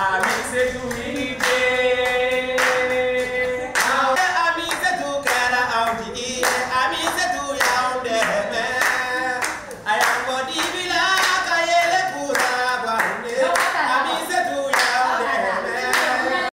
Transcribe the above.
Amém. seja o mínimo.